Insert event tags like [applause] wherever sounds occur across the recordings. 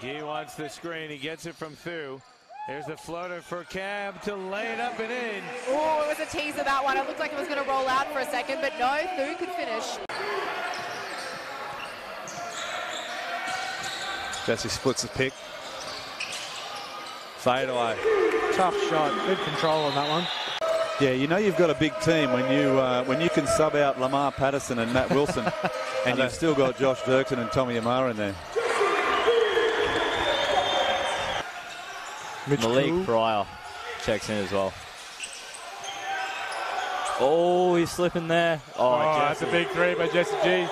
Ghee wants the screen. He gets it from Thu. There's the floater for Cab to lay it up and in. Oh, it was a teaser that one. It looked like it was going to roll out for a second, but no, Thu could finish. Jesse splits the pick. Fade away. Tough shot. Good control on that one. Yeah, you know you've got a big team when you uh, when you can sub out Lamar Patterson and Matt Wilson, [laughs] and you've still got Josh Dirksen and Tommy Amara in there. Mitch Malik Krul. Pryor checks in as well. Oh, he's slipping there. Oh, Oh, that's a big three by Jesse Ghee.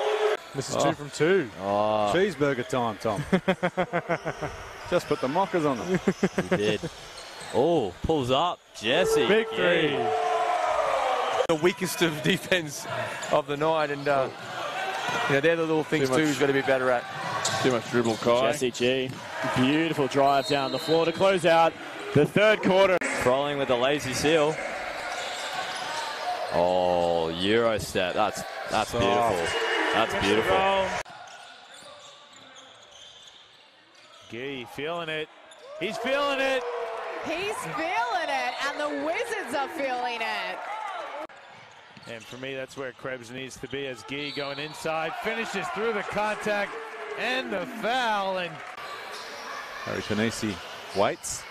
Misses Oh. two from two. Oh, Cheeseburger time, Tom. [laughs] Just put the mockers on them. he did. Oh, pulls up. Jesse. Big Yeah. three. the weakest of defense of the night, and uh, you know they're the little things Too too, he's got to be better at. Too much dribble, Kai. Jesse Ghee. Beautiful drive down the floor to close out the third quarter. Crawling with the lazy seal. Oh, Euro step. That's that's Soft. beautiful. That's beautiful. Ghee feeling it. He's feeling it. He's feeling it, and the Wizards are feeling it. And for me, that's where Krebs needs to be as Ghee going inside, finishes through the contact and the foul. And Harry Panisi waits.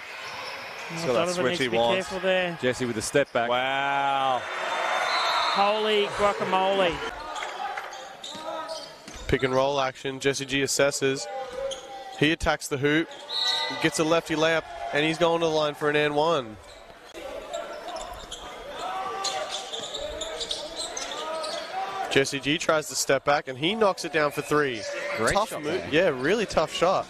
He's got that Donovan needs switch he to wants. careful there. Jesse with the step back. Wow. Holy guacamole. pick and roll action. Jesse Ghee assesses. He attacks the hoop, gets a lefty layup, and he's going to the line for an and one. Jesse Ghee tries to step back, and he knocks it down for three. Great tough shot, move. man. Yeah, really tough shot.